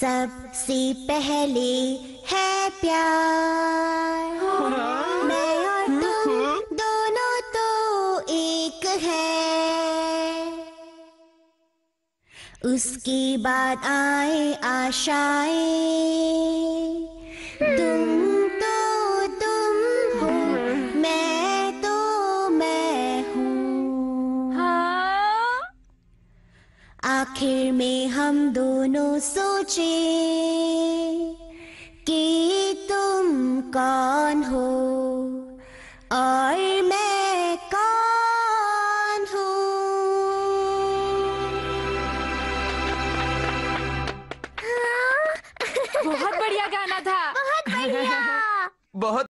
सबसे पहले है प्यार। मैं और तुम दोनों तो एक है। उसके बाद आए आशाएँ। आखिर में हम दोनों सोचे कि तुम कौन हो और मैं कौन हूँ। बहुत बढ़िया गाना था। बहुत बढ़िया। बहुत